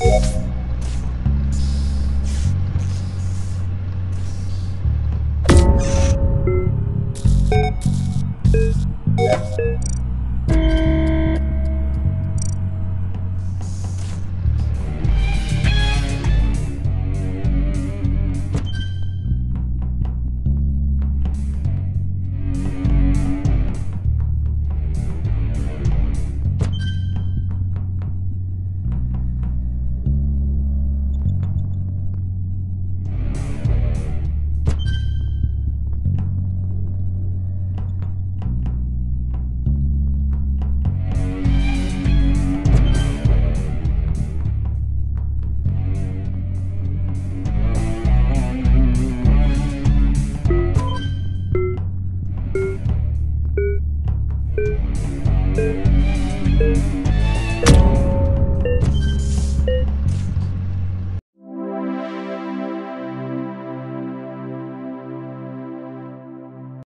Yeah.